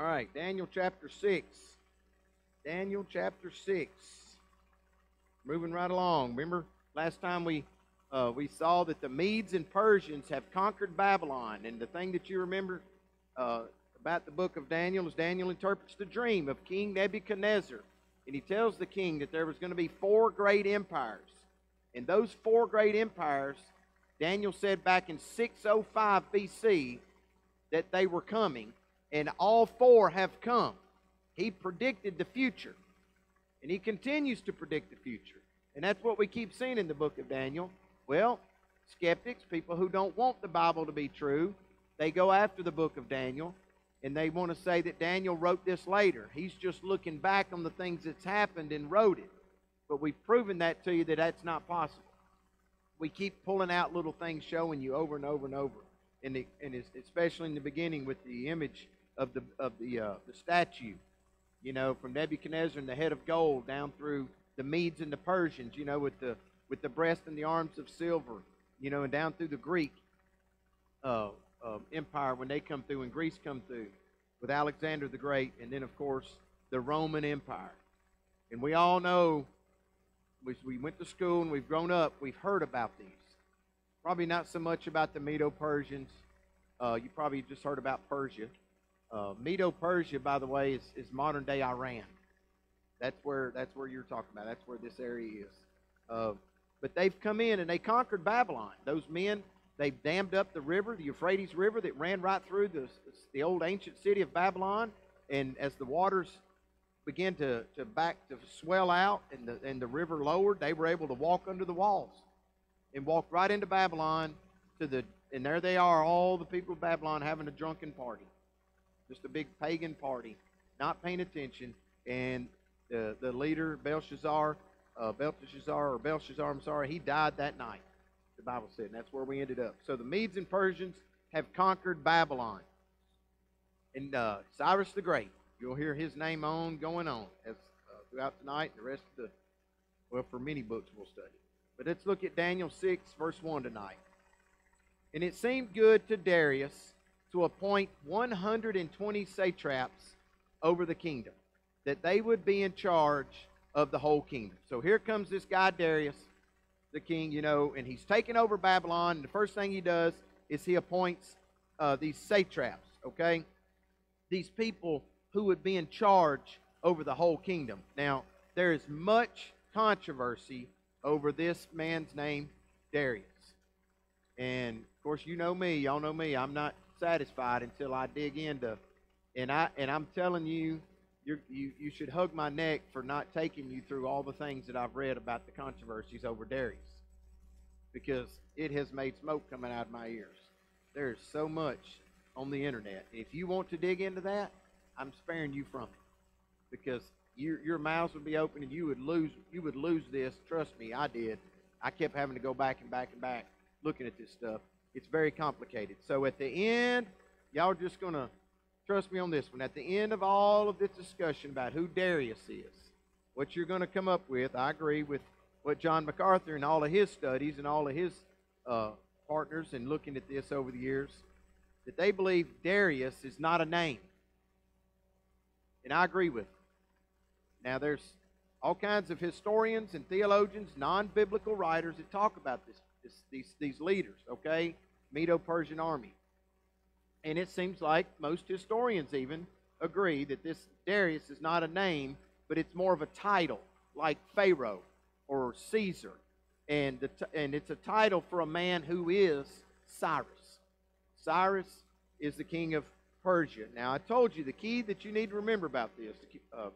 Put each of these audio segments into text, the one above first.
All right, Daniel chapter 6. Daniel chapter 6. Moving right along. Remember last time we uh, we saw that the Medes and Persians have conquered Babylon. And the thing that you remember uh, about the book of Daniel is Daniel interprets the dream of King Nebuchadnezzar. And he tells the king that there was going to be four great empires. And those four great empires, Daniel said back in 605 BC that they were coming. And all four have come. He predicted the future. And he continues to predict the future. And that's what we keep seeing in the book of Daniel. Well, skeptics, people who don't want the Bible to be true, they go after the book of Daniel and they want to say that Daniel wrote this later. He's just looking back on the things that's happened and wrote it. But we've proven that to you that that's not possible. We keep pulling out little things showing you over and over and over. And, especially in the beginning with the image of the, of the, uh, the statue, you know, from Nebuchadnezzar and the head of gold down through the Medes and the Persians, you know, with the with the breast and the arms of silver, you know, and down through the Greek uh, uh, Empire when they come through and Greece come through with Alexander the Great, and then, of course, the Roman Empire. And we all know, we, we went to school and we've grown up, we've heard about these. Probably not so much about the Medo Persians. Uh, you probably just heard about Persia. Uh, Medo Persia, by the way, is, is modern day Iran. That's where that's where you're talking about. That's where this area is. Uh, but they've come in and they conquered Babylon. Those men, they've dammed up the river, the Euphrates River that ran right through the, the old ancient city of Babylon. And as the waters began to, to back to swell out and the, and the river lowered, they were able to walk under the walls and walk right into Babylon to the and there they are, all the people of Babylon having a drunken party. Just a big pagan party, not paying attention. And the, the leader, Belshazzar, uh, Belteshazzar or Belshazzar, I'm sorry, he died that night. The Bible said, and that's where we ended up. So the Medes and Persians have conquered Babylon, and uh, Cyrus the Great. You'll hear his name on going on as uh, throughout tonight and the rest of the well, for many books we'll study. But let's look at Daniel 6, verse 1 tonight. And it seemed good to Darius to appoint 120 satraps over the kingdom, that they would be in charge of the whole kingdom. So here comes this guy, Darius, the king, you know, and he's taken over Babylon. And the first thing he does is he appoints uh, these satraps, okay? These people who would be in charge over the whole kingdom. Now, there is much controversy over this man's name, Darius. And of course, you know me, y'all know me. I'm not satisfied until I dig into and I and I'm telling you you you, should hug my neck for not taking you through all the things that I've read about the controversies over Darius. Because it has made smoke coming out of my ears. There's so much on the internet. If you want to dig into that, I'm sparing you from it. Because your, your mouths would be open and you would lose you would lose this. Trust me, I did. I kept having to go back and back and back looking at this stuff. It's very complicated. So at the end, y'all are just gonna trust me on this one. At the end of all of this discussion about who Darius is, what you're going to come up with, I agree with what John MacArthur and all of his studies and all of his uh, partners and looking at this over the years, that they believe Darius is not a name. And I agree with them. Now, there's all kinds of historians and theologians, non biblical writers that talk about this, this, these, these leaders, okay? Medo Persian army. And it seems like most historians even agree that this Darius is not a name, but it's more of a title, like Pharaoh or Caesar. And, the, and it's a title for a man who is Cyrus. Cyrus is the king of Persia. Now, I told you the key that you need to remember about this uh,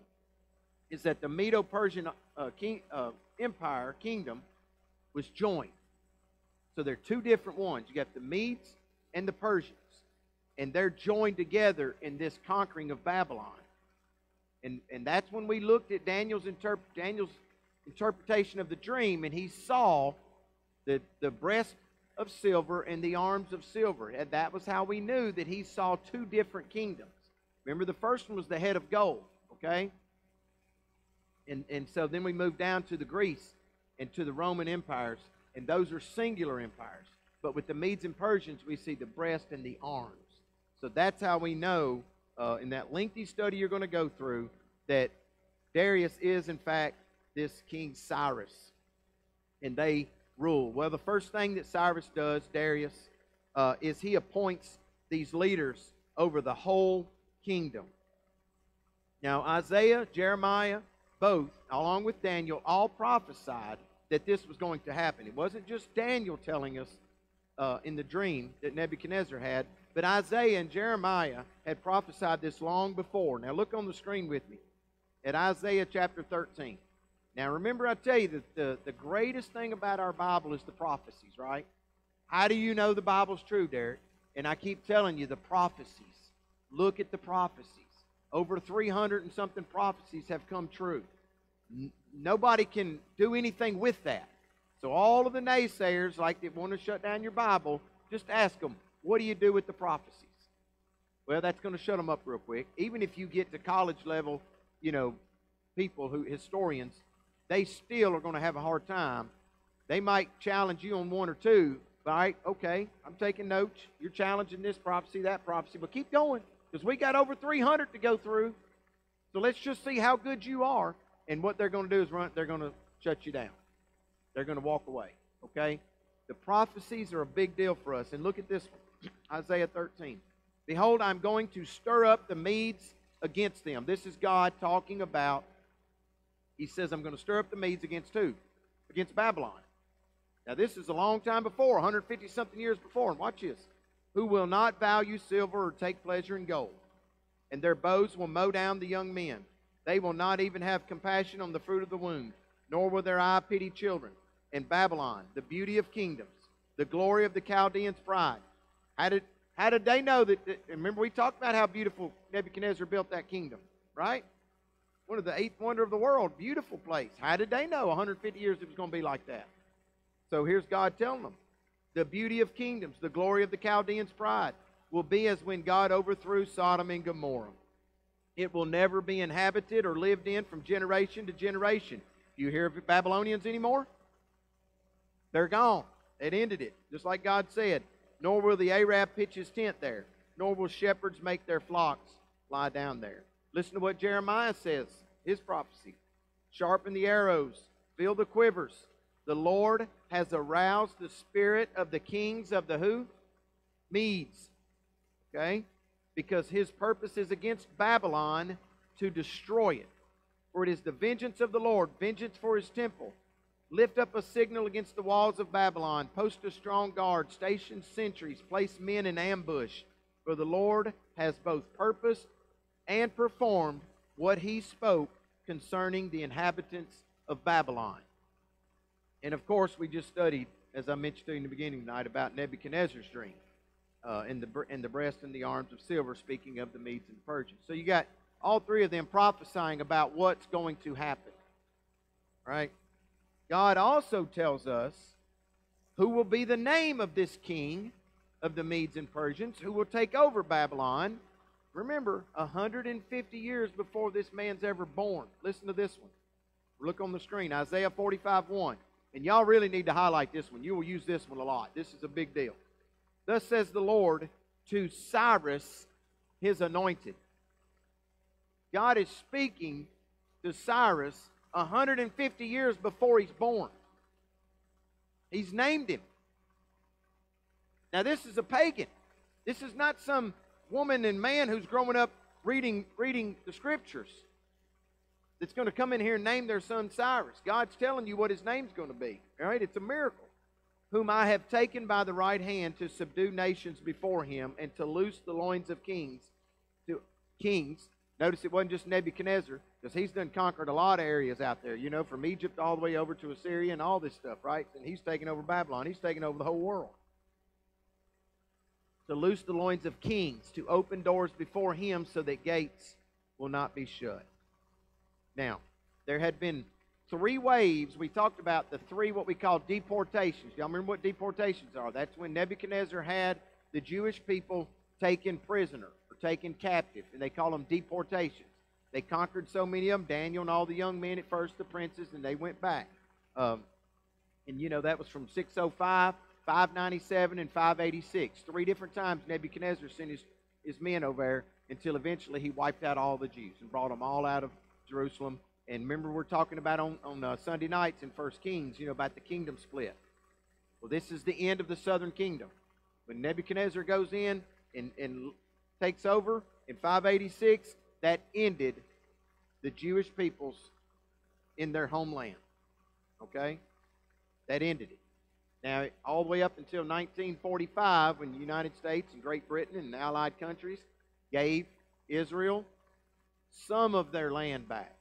is that the Medo Persian uh, king, uh, empire, kingdom, was joined. So they're two different ones. You got the Medes and the Persians and they're joined together in this conquering of Babylon. And, and that's when we looked at Daniel's, interp- Daniel's interpretation of the dream, and he saw the, the breast of silver and the arms of silver. And that was how we knew that he saw two different kingdoms. Remember, the first one was the head of gold, okay? And, and so then we moved down to the Greece and to the Roman empires, and those are singular empires. But with the Medes and Persians, we see the breast and the arms. So that's how we know uh, in that lengthy study you're going to go through that Darius is, in fact, this King Cyrus. And they rule. Well, the first thing that Cyrus does, Darius, uh, is he appoints these leaders over the whole kingdom. Now, Isaiah, Jeremiah, both, along with Daniel, all prophesied that this was going to happen. It wasn't just Daniel telling us uh, in the dream that Nebuchadnezzar had, but Isaiah and Jeremiah had prophesied this long before. Now, look on the screen with me at Isaiah chapter 13. Now, remember, I tell you that the, the greatest thing about our Bible is the prophecies, right? How do you know the Bible's true, Derek? And I keep telling you the prophecies. Look at the prophecies. Over 300 and something prophecies have come true. Nobody can do anything with that. So, all of the naysayers, like they want to shut down your Bible, just ask them, what do you do with the prophecies? Well, that's going to shut them up real quick. Even if you get to college level, you know, people who, historians, they still are going to have a hard time. They might challenge you on one or two, all right, okay, I'm taking notes. You're challenging this prophecy, that prophecy, but keep going because we got over 300 to go through. So let's just see how good you are. And what they're going to do is run, they're going to shut you down. They're going to walk away, okay? The prophecies are a big deal for us. And look at this one Isaiah 13. Behold, I'm going to stir up the Medes against them. This is God talking about, he says, I'm going to stir up the Medes against who? Against Babylon. Now, this is a long time before, 150 something years before. And watch this. Who will not value silver or take pleasure in gold. And their bows will mow down the young men. They will not even have compassion on the fruit of the womb, nor will their eye pity children. And Babylon, the beauty of kingdoms, the glory of the Chaldeans' pride. How did, how did they know that, that? Remember, we talked about how beautiful Nebuchadnezzar built that kingdom, right? One of the eighth wonder of the world, beautiful place. How did they know 150 years it was going to be like that? So here's God telling them the beauty of kingdoms, the glory of the Chaldeans' pride, will be as when God overthrew Sodom and Gomorrah. It will never be inhabited or lived in from generation to generation. Do you hear of Babylonians anymore? They're gone. It ended it, just like God said. Nor will the Arab pitch his tent there, nor will shepherds make their flocks lie down there. Listen to what Jeremiah says, his prophecy. Sharpen the arrows, fill the quivers, the Lord has aroused the spirit of the kings of the who? Medes. Okay? Because his purpose is against Babylon to destroy it. For it is the vengeance of the Lord, vengeance for his temple. Lift up a signal against the walls of Babylon. Post a strong guard. Station sentries. Place men in ambush. For the Lord has both purposed and performed what he spoke concerning the inhabitants of Babylon. And of course, we just studied, as I mentioned in the beginning tonight, about Nebuchadnezzar's dream uh, in, the, in the breast and the arms of silver, speaking of the Medes and the Persians. So you got all three of them prophesying about what's going to happen. Right? God also tells us who will be the name of this king of the Medes and Persians who will take over Babylon. Remember, 150 years before this man's ever born. Listen to this one. Look on the screen Isaiah 45 1. And y'all really need to highlight this one. You will use this one a lot. This is a big deal. Thus says the Lord to Cyrus, his anointed. God is speaking to Cyrus 150 years before he's born. He's named him. Now, this is a pagan. This is not some woman and man who's growing up reading, reading the scriptures that's going to come in here and name their son Cyrus. God's telling you what his name's going to be. All right? It's a miracle. Whom I have taken by the right hand to subdue nations before him and to loose the loins of kings. To kings. Notice it wasn't just Nebuchadnezzar, because he's done conquered a lot of areas out there, you know, from Egypt all the way over to Assyria and all this stuff, right? And he's taken over Babylon. He's taken over the whole world. To loose the loins of kings, to open doors before him so that gates will not be shut. Now, there had been three waves. We talked about the three what we call deportations. Y'all remember what deportations are? That's when Nebuchadnezzar had the Jewish people taken prisoner or taken captive, and they call them deportations. They conquered so many of them, Daniel and all the young men at first, the princes, and they went back. Um, and you know, that was from 605, 597, and 586. Three different times Nebuchadnezzar sent his his men over there until eventually he wiped out all the Jews and brought them all out of Jerusalem. And remember, we're talking about on, on uh, Sunday nights in First Kings, you know, about the kingdom split. Well, this is the end of the southern kingdom. When Nebuchadnezzar goes in and, and takes over in 586, that ended the Jewish peoples in their homeland. Okay? That ended it. Now, all the way up until 1945, when the United States and Great Britain and the Allied countries gave Israel some of their land back.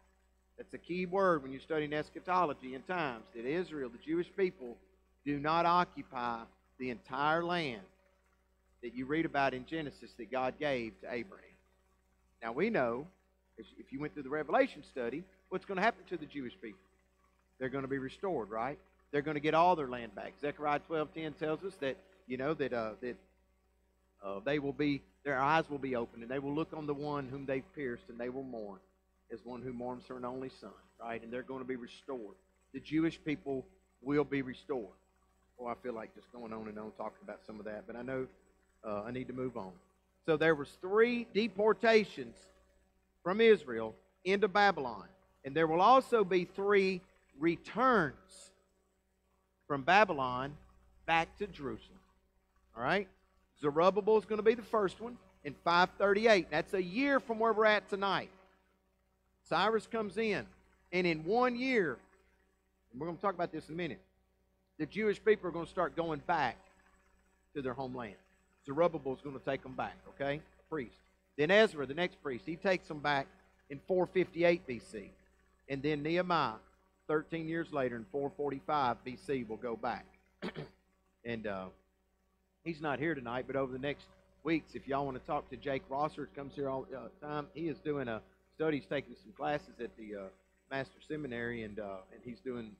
That's a key word when you're studying eschatology and times. That Israel, the Jewish people, do not occupy the entire land that you read about in Genesis that God gave to Abraham. Now we know, if you went through the Revelation study, what's going to happen to the Jewish people? They're going to be restored, right? They're going to get all their land back. Zechariah 12:10 tells us that you know that uh, that uh, they will be their eyes will be opened and they will look on the one whom they've pierced and they will mourn as one who mourns her only son, right? And they're going to be restored. The Jewish people will be restored. Oh, I feel like just going on and on talking about some of that, but I know uh, I need to move on. So there was three deportations from Israel into Babylon, and there will also be three returns from Babylon back to Jerusalem. All right? Zerubbabel is going to be the first one in 538. That's a year from where we're at tonight. Cyrus comes in, and in one year, we're going to talk about this in a minute, the Jewish people are going to start going back to their homeland. Zerubbabel is going to take them back, okay? Priest. Then Ezra, the next priest, he takes them back in 458 BC. And then Nehemiah, 13 years later, in 445 BC, will go back. and uh, he's not here tonight, but over the next weeks, if y'all want to talk to Jake Rosser, comes here all the uh, time, he is doing a study. He's taking some classes at the uh, Master Seminary, and uh, and he's doing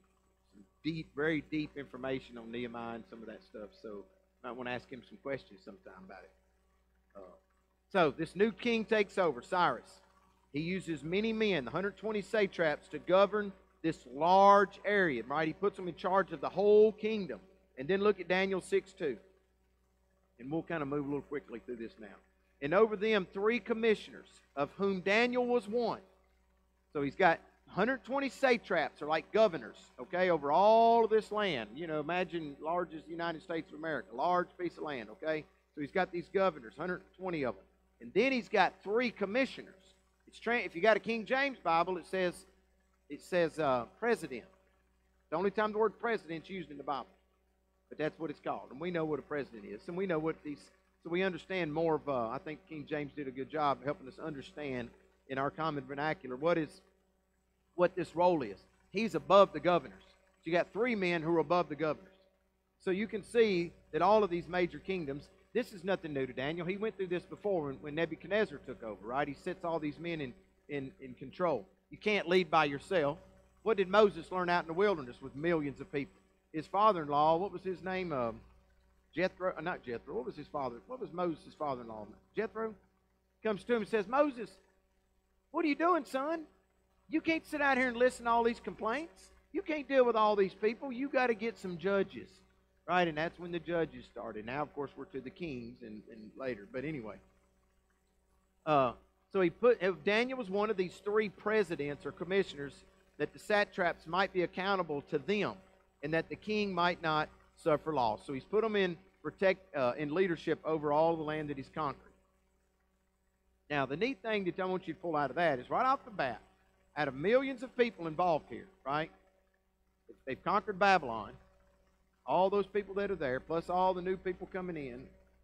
some deep, very deep information on Nehemiah and some of that stuff. So might want to ask him some questions sometime about it. Uh, so this new king takes over, Cyrus. He uses many men, 120 satraps, to govern this large area. Right? He puts them in charge of the whole kingdom. And then look at Daniel 6 2. And we'll kind of move a little quickly through this now. And over them three commissioners, of whom Daniel was one. So he's got 120 satraps, or like governors, okay, over all of this land. You know, imagine largest United States of America, large piece of land, okay? So he's got these governors, 120 of them. And then he's got three commissioners. It's tra- if you got a King James Bible, it says it says uh, president. the only time the word president's used in the Bible. But that's what it's called. And we know what a president is. And we know what these, so we understand more of, uh, I think King James did a good job helping us understand in our common vernacular what is, what this role is. He's above the governors. So you got three men who are above the governors. So you can see that all of these major kingdoms, this is nothing new to Daniel. He went through this before when, when Nebuchadnezzar took over, right? He sets all these men in, in, in control. You can't lead by yourself. What did Moses learn out in the wilderness with millions of people? His father-in-law, what was his name? Um, Jethro, uh, not Jethro. What was his father? What was Moses' father-in-law? Jethro comes to him and says, "Moses, what are you doing, son? You can't sit out here and listen to all these complaints. You can't deal with all these people. You got to get some judges, right?" And that's when the judges started. Now, of course, we're to the kings and, and later. But anyway, uh, so he put Daniel was one of these three presidents or commissioners that the satraps might be accountable to them, and that the king might not suffer loss. So he's put them in protect uh, in leadership over all the land that he's conquered. Now the neat thing that I want you to pull out of that is right off the bat, out of millions of people involved here, right? They've conquered Babylon. All those people that are there, plus all the new people coming in,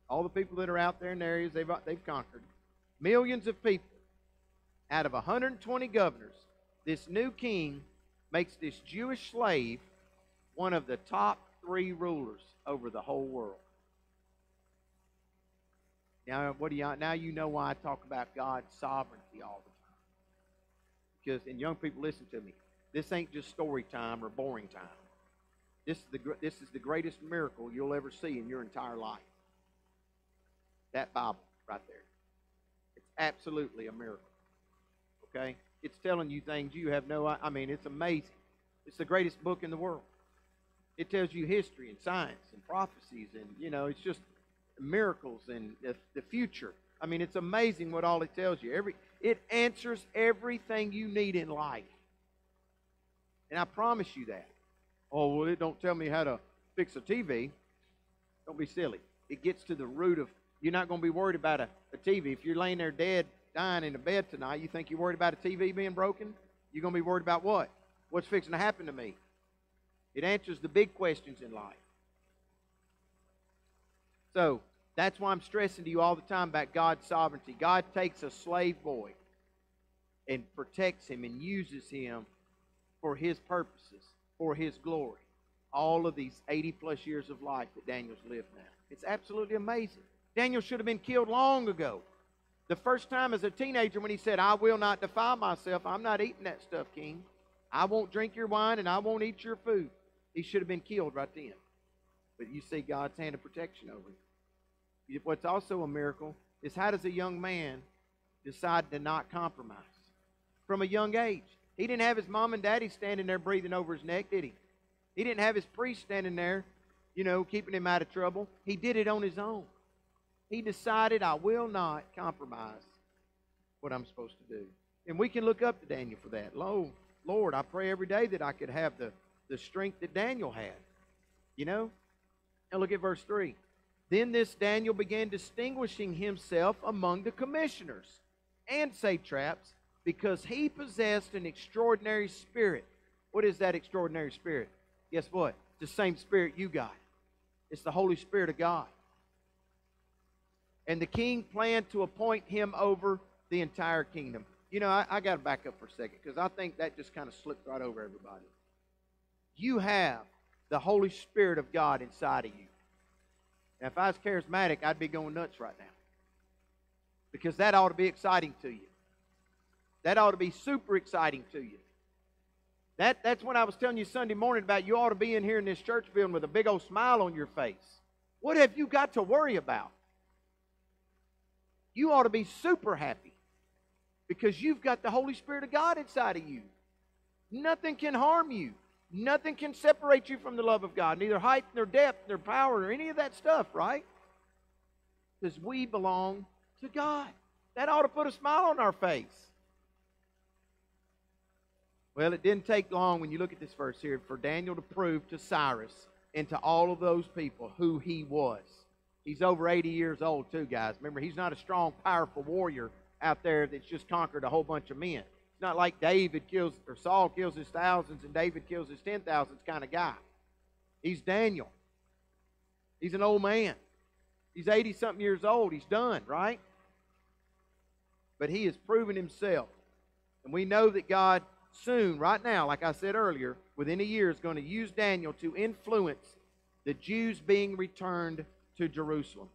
all the people that are out there in areas they've, they've conquered millions of people, out of 120 governors, this new king makes this Jewish slave one of the top three rulers over the whole world. Now, what do you now you know why I talk about God's sovereignty all the time. Because and young people, listen to me. This ain't just story time or boring time. This is the this is the greatest miracle you'll ever see in your entire life. That Bible right there It's absolutely a miracle. Okay? It's telling you things you have no I mean, it's amazing. It's the greatest book in the world. It tells you history and science and prophecies and, you know, it's just miracles and the, the future. I mean, it's amazing what all it tells you. Every it answers everything you need in life. And I promise you that. Oh, well, it don't tell me how to fix a TV. Don't be silly. It gets to the root of you're not going to be worried about a, a TV. If you're laying there dead, dying in a bed tonight, you think you're worried about a TV being broken? You're going to be worried about what? What's fixing to happen to me? It answers the big questions in life. So, that's why I'm stressing to you all the time about God's sovereignty. God takes a slave boy and protects him and uses him for his purposes, for his glory. All of these 80 plus years of life that Daniel's lived now. It's absolutely amazing. Daniel should have been killed long ago. The first time as a teenager when he said, I will not defile myself, I'm not eating that stuff, King. I won't drink your wine and I won't eat your food. He should have been killed right then. But you see God's hand of protection over him. What's also a miracle is how does a young man decide to not compromise? From a young age. He didn't have his mom and daddy standing there breathing over his neck, did he? He didn't have his priest standing there, you know, keeping him out of trouble. He did it on his own. He decided, I will not compromise what I'm supposed to do. And we can look up to Daniel for that. Lo, Lord, I pray every day that I could have the, the strength that Daniel had. You know? And look at verse 3. Then this Daniel began distinguishing himself among the commissioners and satraps because he possessed an extraordinary spirit. What is that extraordinary spirit? Guess what? It's the same spirit you got. It's the Holy Spirit of God. And the king planned to appoint him over the entire kingdom. You know, I, I got to back up for a second because I think that just kind of slipped right over everybody. You have the Holy Spirit of God inside of you. Now, if I was charismatic, I'd be going nuts right now. Because that ought to be exciting to you. That ought to be super exciting to you. That, that's when I was telling you Sunday morning about you ought to be in here in this church building with a big old smile on your face. What have you got to worry about? You ought to be super happy because you've got the Holy Spirit of God inside of you. Nothing can harm you. Nothing can separate you from the love of God, neither height nor depth nor power or any of that stuff, right? Because we belong to God. That ought to put a smile on our face. Well, it didn't take long when you look at this verse here for Daniel to prove to Cyrus and to all of those people who he was. He's over 80 years old, too, guys. Remember, he's not a strong, powerful warrior out there that's just conquered a whole bunch of men. It's not like David kills, or Saul kills his thousands and David kills his ten thousands kind of guy. He's Daniel. He's an old man. He's 80 something years old. He's done, right? But he has proven himself. And we know that God soon, right now, like I said earlier, within a year, is going to use Daniel to influence the Jews being returned to Jerusalem.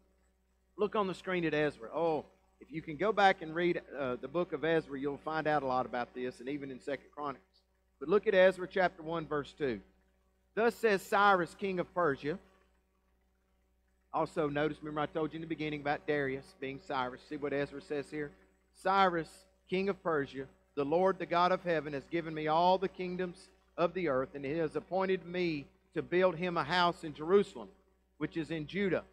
Look on the screen at Ezra. Oh, if you can go back and read uh, the book of Ezra, you'll find out a lot about this, and even in Second Chronicles. But look at Ezra chapter 1, verse 2. Thus says Cyrus, king of Persia. Also, notice, remember I told you in the beginning about Darius being Cyrus. See what Ezra says here? Cyrus, king of Persia, the Lord, the God of heaven, has given me all the kingdoms of the earth, and he has appointed me to build him a house in Jerusalem, which is in Judah.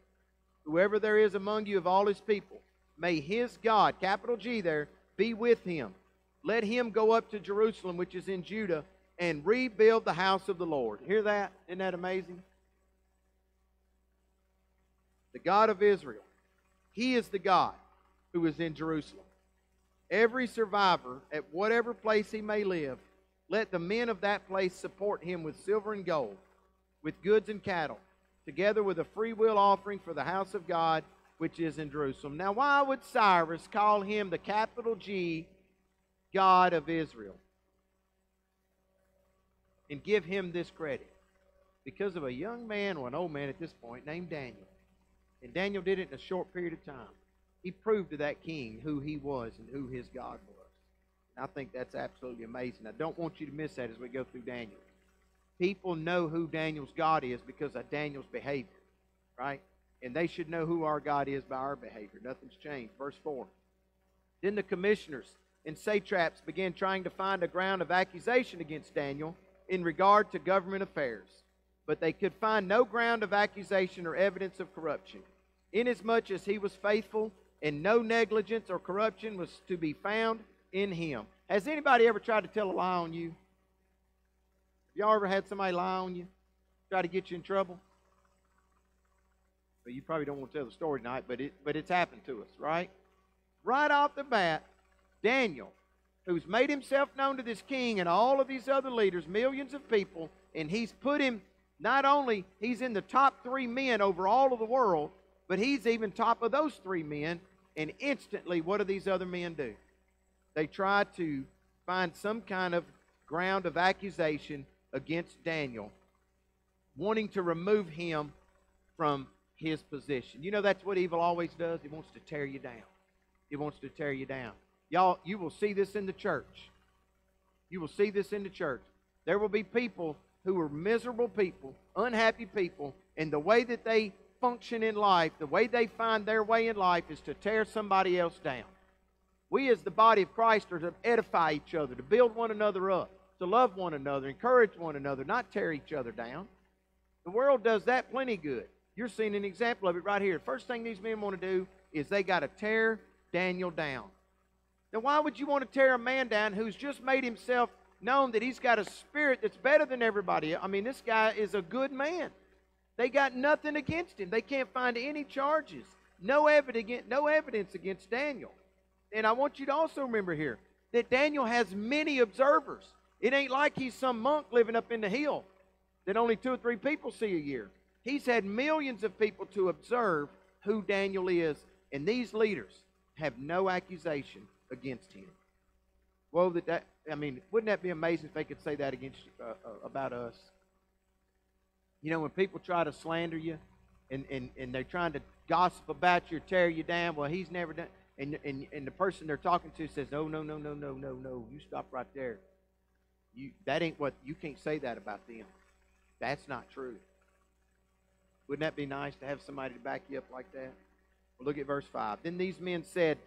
Whoever there is among you of all his people, May his God, capital G there, be with him. Let him go up to Jerusalem, which is in Judah, and rebuild the house of the Lord. Hear that? Isn't that amazing? The God of Israel. He is the God who is in Jerusalem. Every survivor, at whatever place he may live, let the men of that place support him with silver and gold, with goods and cattle, together with a free will offering for the house of God which is in Jerusalem. Now, why would Cyrus call him the capital G God of Israel? And give him this credit? Because of a young man, or an old man at this point, named Daniel. And Daniel did it in a short period of time. He proved to that king who he was and who his God was. And I think that's absolutely amazing. I don't want you to miss that as we go through Daniel. People know who Daniel's God is because of Daniel's behavior, right? And they should know who our God is by our behavior. Nothing's changed. Verse 4. Then the commissioners and satraps began trying to find a ground of accusation against Daniel in regard to government affairs. But they could find no ground of accusation or evidence of corruption, inasmuch as he was faithful and no negligence or corruption was to be found in him. Has anybody ever tried to tell a lie on you? Have Y'all ever had somebody lie on you? Try to get you in trouble? Well, you probably don't want to tell the story tonight, but it but it's happened to us, right? Right off the bat, Daniel, who's made himself known to this king and all of these other leaders, millions of people, and he's put him not only he's in the top three men over all of the world, but he's even top of those three men. And instantly, what do these other men do? They try to find some kind of ground of accusation against Daniel, wanting to remove him from his position. You know that's what evil always does. He wants to tear you down. He wants to tear you down. Y'all, you will see this in the church. You will see this in the church. There will be people who are miserable people, unhappy people, and the way that they function in life, the way they find their way in life is to tear somebody else down. We, as the body of Christ, are to edify each other, to build one another up, to love one another, encourage one another, not tear each other down. The world does that plenty good. You're seeing an example of it right here. First thing these men want to do is they got to tear Daniel down. Now, why would you want to tear a man down who's just made himself known that he's got a spirit that's better than everybody? I mean, this guy is a good man. They got nothing against him. They can't find any charges. No evidence, no evidence against Daniel. And I want you to also remember here that Daniel has many observers. It ain't like he's some monk living up in the hill that only two or three people see a year. He's had millions of people to observe who Daniel is, and these leaders have no accusation against him. Well, that, that I mean, wouldn't that be amazing if they could say that against uh, uh, about us? You know, when people try to slander you, and, and, and they're trying to gossip about you or tear you down, well, he's never done. And, and, and the person they're talking to says, "No, no, no, no, no, no, no. You stop right there. You that ain't what you can't say that about them. That's not true." Wouldn't that be nice to have somebody to back you up like that? Well, look at verse 5. Then these men said,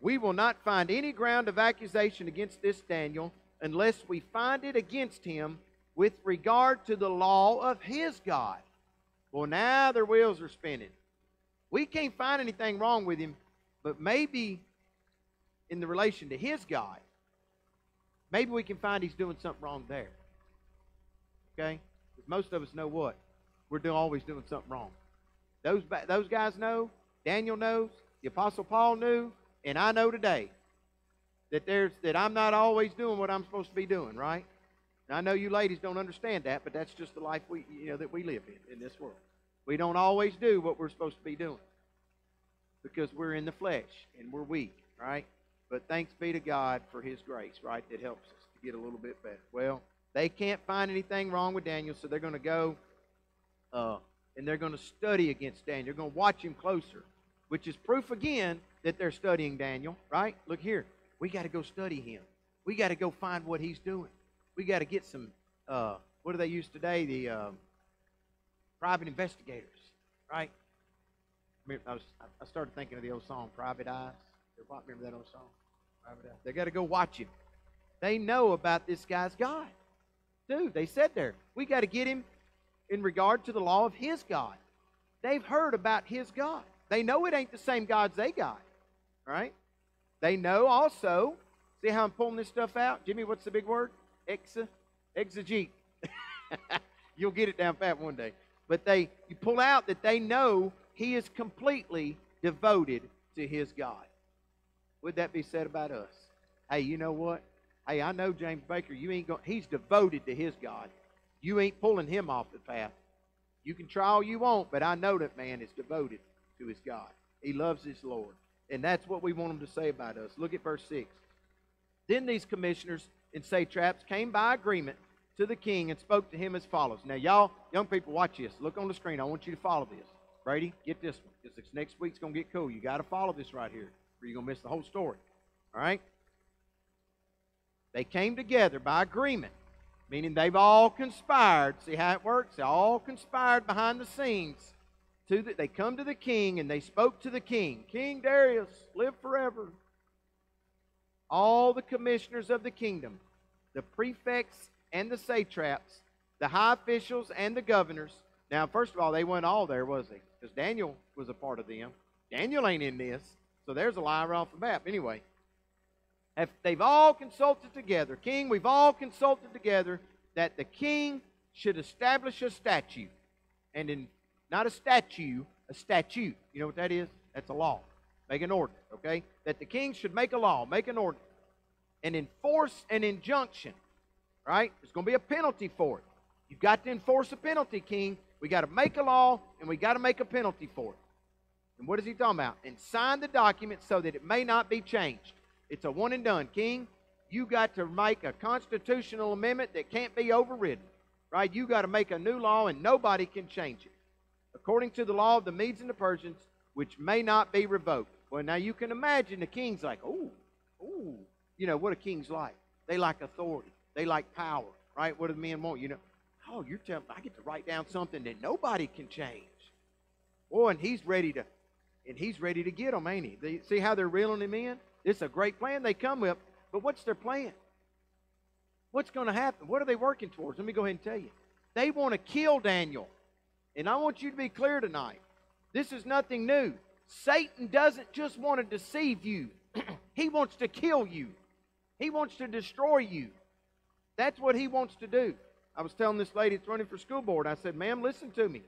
We will not find any ground of accusation against this Daniel unless we find it against him with regard to the law of his God. Well, now their wheels are spinning. We can't find anything wrong with him, but maybe in the relation to his God, maybe we can find he's doing something wrong there. Okay? Because most of us know what? We're always doing something wrong. Those, those guys know, Daniel knows, the Apostle Paul knew, and I know today that there's that I'm not always doing what I'm supposed to be doing, right? Now, I know you ladies don't understand that, but that's just the life we you know that we live in in this world. We don't always do what we're supposed to be doing because we're in the flesh and we're weak, right? But thanks be to God for His grace, right? That helps us to get a little bit better. Well, they can't find anything wrong with Daniel, so they're going to go uh, and they're going to study against Daniel. They're going to watch him closer, which is proof again that they're studying Daniel, right? Look here. We got to go study him. We got to go find what he's doing. We got to get some, uh, what do they use today? The uh, private investigators, right? I, was, I started thinking of the old song, Private Eyes. Remember that old song? Private Eyes. They got to go watch him. They know about this guy's God. Dude, they said there, we got to get him in regard to the law of his God. They've heard about his God. They know it ain't the same gods they got, right? They know also, see how I'm pulling this stuff out? Jimmy, what's the big word? Exa, exegete. You'll get it down pat one day. But they, you pull out that they know he is completely devoted to his God. Would that be said about us? Hey, you know what? Hey, I know James Baker. You ain't going. He's devoted to his God. You ain't pulling him off the path. You can try all you want, but I know that man is devoted to his God. He loves his Lord. And that's what we want him to say about us. Look at verse 6. Then these commissioners and satraps came by agreement to the king and spoke to him as follows. Now, y'all, young people, watch this. Look on the screen. I want you to follow this. Brady, get this one. Because next week's going to get cool. You got to follow this right here, or you're going to miss the whole story. All right? They came together by agreement meaning they've all conspired. See how it works? They all conspired behind the scenes. To the, they come to the king and they spoke to the king. King Darius, live forever. All the commissioners of the kingdom, the prefects and the satraps, the high officials and the governors. Now, first of all, they weren't all there, was they? Because Daniel was a part of them. Daniel ain't in this. So there's a lie right off the bat. Anyway, if they've all consulted together, King, we've all consulted together that the king should establish a statute. And in not a statue, a statute. You know what that is? That's a law. Make an ordinance, okay? That the king should make a law, make an ordinance, and enforce an injunction. Right? There's going to be a penalty for it. You've got to enforce a penalty, king. We got to make a law and we got to make a penalty for it. And what is he talking about? And sign the document so that it may not be changed. It's a one and done, king. You got to make a constitutional amendment that can't be overridden. Right? You got to make a new law and nobody can change it. According to the law of the Medes and the Persians, which may not be revoked. Well, now you can imagine the king's like, oh, oh, you know what a king's like. They like authority. They like power, right? What do the men want? You know, oh, you're telling I get to write down something that nobody can change. Oh, and he's ready to, and he's ready to get them, ain't he? They, see how they're reeling him in? It's a great plan they come with, but what's their plan? What's going to happen? What are they working towards? Let me go ahead and tell you. They want to kill Daniel. And I want you to be clear tonight. This is nothing new. Satan doesn't just want to deceive you, he wants to kill you, he wants to destroy you. That's what he wants to do. I was telling this lady that's running for school board, I said, ma'am, listen to me.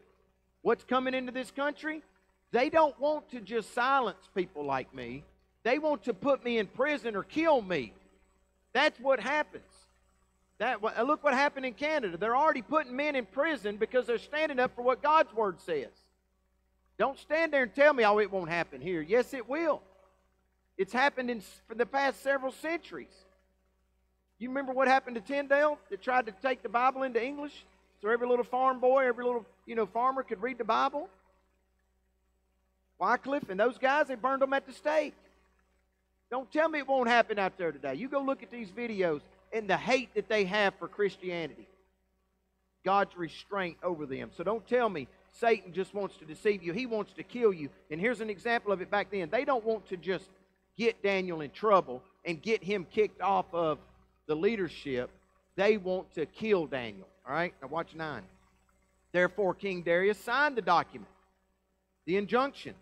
What's coming into this country? They don't want to just silence people like me. They want to put me in prison or kill me. That's what happens. That look what happened in Canada. They're already putting men in prison because they're standing up for what God's word says. Don't stand there and tell me, oh, it won't happen here. Yes, it will. It's happened in for the past several centuries. You remember what happened to Tyndale that tried to take the Bible into English so every little farm boy, every little you know farmer could read the Bible? Wycliffe and those guys, they burned them at the stake. Don't tell me it won't happen out there today. You go look at these videos and the hate that they have for Christianity. God's restraint over them. So don't tell me Satan just wants to deceive you. He wants to kill you. And here's an example of it back then. They don't want to just get Daniel in trouble and get him kicked off of the leadership. They want to kill Daniel. All right? Now watch 9. Therefore, King Darius signed the document, the injunction.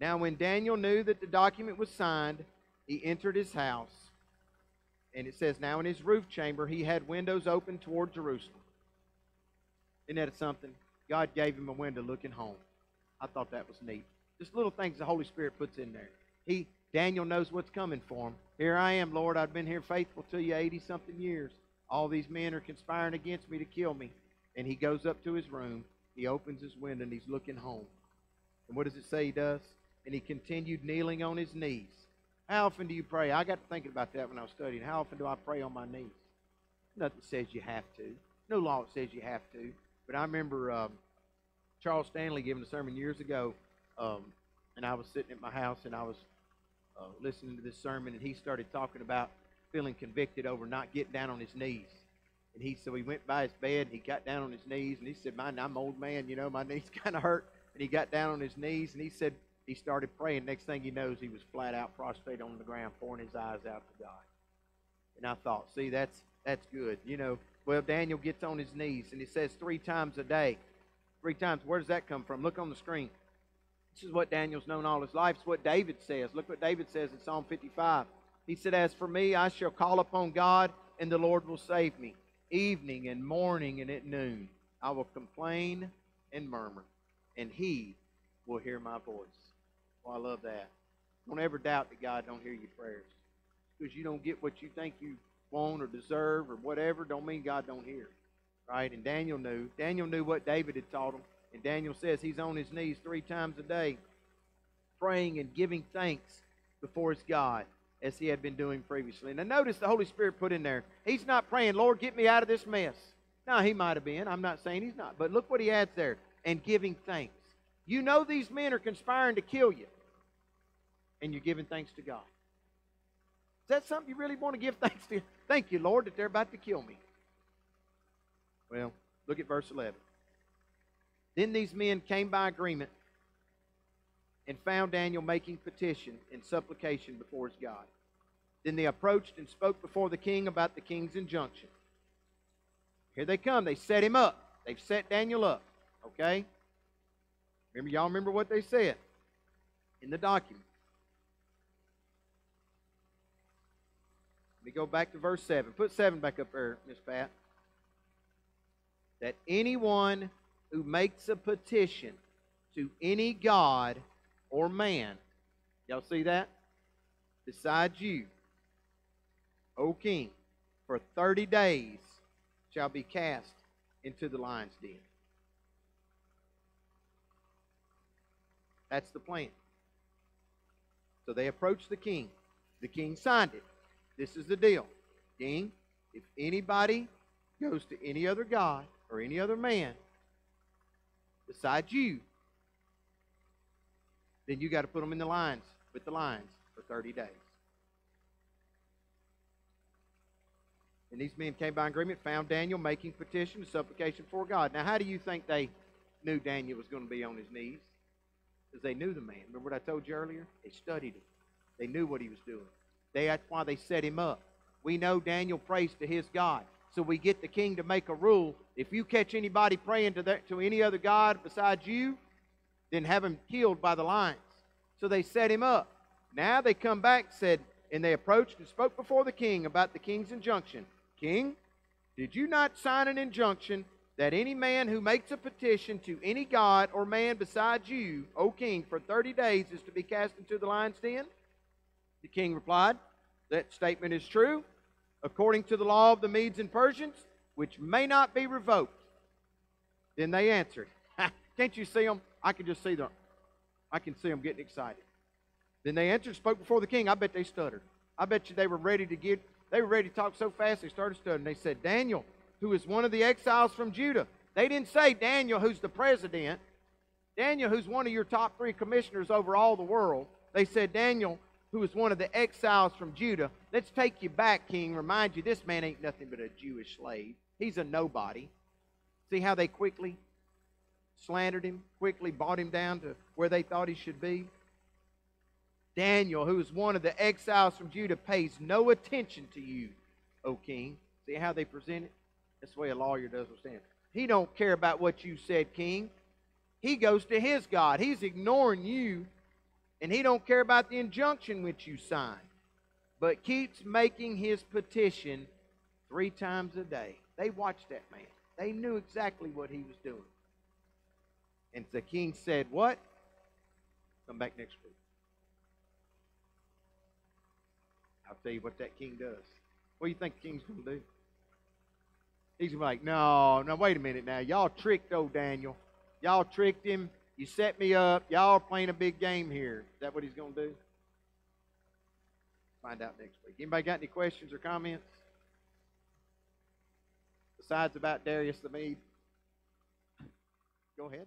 Now, when Daniel knew that the document was signed, he entered his house. And it says, Now in his roof chamber, he had windows open toward Jerusalem. Isn't that something? God gave him a window looking home. I thought that was neat. Just little things the Holy Spirit puts in there. He Daniel knows what's coming for him. Here I am, Lord. I've been here faithful to you 80 something years. All these men are conspiring against me to kill me. And he goes up to his room. He opens his window and he's looking home. And what does it say he does? And he continued kneeling on his knees. How often do you pray? I got thinking about that when I was studying. How often do I pray on my knees? Nothing says you have to. No law says you have to. But I remember um, Charles Stanley giving a sermon years ago, um, and I was sitting at my house and I was uh, listening to this sermon, and he started talking about feeling convicted over not getting down on his knees. And he so he went by his bed, and he got down on his knees, and he said, "Man, I'm old man, you know, my knees kind of hurt." And he got down on his knees, and he said he started praying. Next thing he knows, he was flat out prostrate on the ground, pouring his eyes out to God. And I thought, see, that's that's good, you know. Well, Daniel gets on his knees, and he says three times a day. Three times. Where does that come from? Look on the screen. This is what Daniel's known all his life. It's what David says. Look what David says in Psalm 55. He said, As for me, I shall call upon God, and the Lord will save me. Evening and morning and at noon, I will complain and murmur, and he will hear my voice. Well, I love that. Don't ever doubt that God don't hear your prayers. Because you don't get what you think you want or deserve or whatever, don't mean God don't hear right? And Daniel knew. Daniel knew what David had taught him. And Daniel says he's on his knees three times a day, praying and giving thanks before his God as he had been doing previously. Now, notice the Holy Spirit put in there. He's not praying, Lord, get me out of this mess. Now, he might have been. I'm not saying he's not. But look what he adds there and giving thanks. You know these men are conspiring to kill you, and you're giving thanks to God. Is that something you really want to give thanks to? Thank you, Lord, that they're about to kill me. Well, look at verse 11. Then these men came by agreement and found Daniel making petition and supplication before his God. Then they approached and spoke before the king about the king's injunction. Here they come. They set him up. They've set Daniel up. Okay? Remember, y'all remember what they said in the document. Go back to verse 7. Put 7 back up there, Miss Pat. That anyone who makes a petition to any god or man, y'all see that? Besides you, O king, for 30 days shall be cast into the lion's den. That's the plan. So they approached the king. The king signed it. This is the deal. King, if anybody goes to any other god or any other man besides you, then you got to put them in the lines with the lions for 30 days. And these men came by agreement, found Daniel making petition and supplication for God. Now, how do you think they knew Daniel was going to be on his knees? Because they knew the man. Remember what I told you earlier? They studied him. They knew what he was doing. They, that's why they set him up. We know Daniel prays to his God. So we get the king to make a rule. If you catch anybody praying to, their, to any other God besides you, then have him killed by the lions. So they set him up. Now they come back, said, and they approached and spoke before the king about the king's injunction. King, did you not sign an injunction that any man who makes a petition to any god or man besides you, O king, for 30 days is to be cast into the lion's den? The king replied, That statement is true, according to the law of the Medes and Persians, which may not be revoked. Then they answered, Can't you see them? I can just see them. I can see them getting excited. Then they answered, spoke before the king. I bet they stuttered. I bet you they were ready to get they were ready to talk so fast they started stuttering. They said, Daniel, who is one of the exiles from Judah. They didn't say Daniel, who's the president. Daniel, who's one of your top three commissioners over all the world. They said, Daniel, who is one of the exiles from Judah. Let's take you back, King. Remind you, this man ain't nothing but a Jewish slave. He's a nobody. See how they quickly slandered him, quickly brought him down to where they thought he should be? Daniel, who is one of the exiles from Judah, pays no attention to you, O king. See how they present it? That's the way a lawyer does with stand. He don't care about what you said, king. He goes to his God. He's ignoring you, and he don't care about the injunction which you signed, but keeps making his petition three times a day. They watched that man. They knew exactly what he was doing. And the king said, What? Come back next week. I'll tell you what that king does. What do you think the king's going to do? He's going to be like, no, no, wait a minute now. Y'all tricked old Daniel. Y'all tricked him. You set me up. Y'all are playing a big game here. Is that what he's going to do? Find out next week. Anybody got any questions or comments? Besides about Darius the Mede? Go ahead.